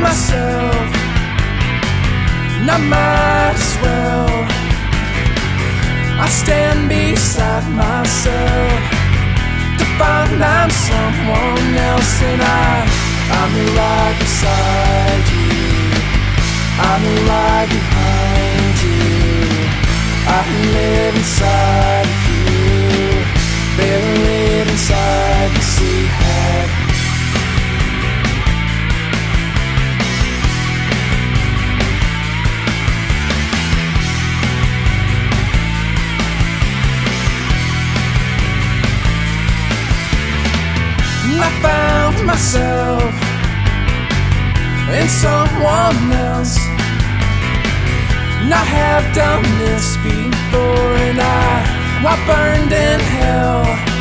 myself. And I might as well. I stand beside myself to find I'm someone else, and I, I'm right beside you. I'm right behind you. I live inside I found myself in someone else. And I have done this before, and I, I burned in hell.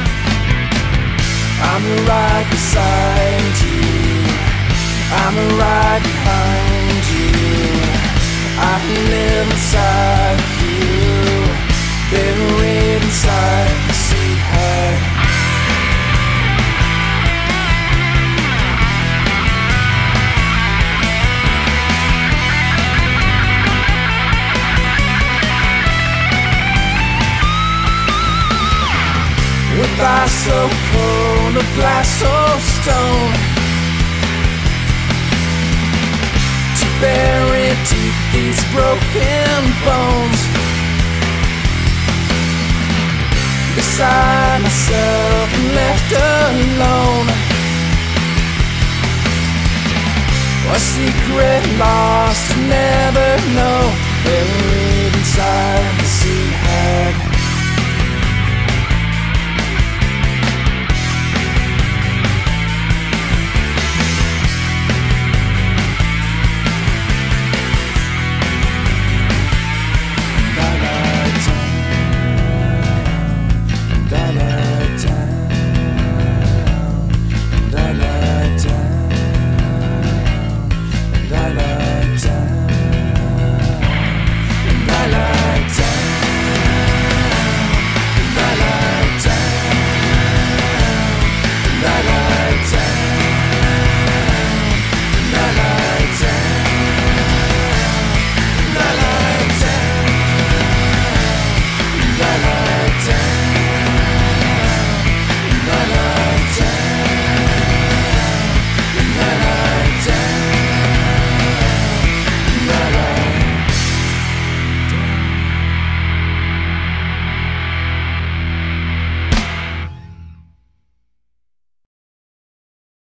With ice so cold, a glass so stone. To bury deep these broken bones. Beside myself and left alone. A secret lost never know, buried inside.